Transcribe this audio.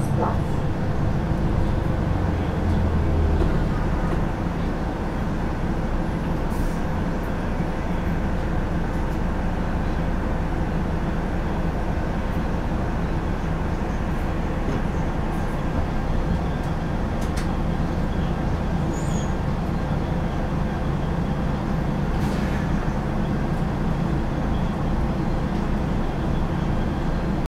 是吧？